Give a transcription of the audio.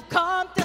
I've come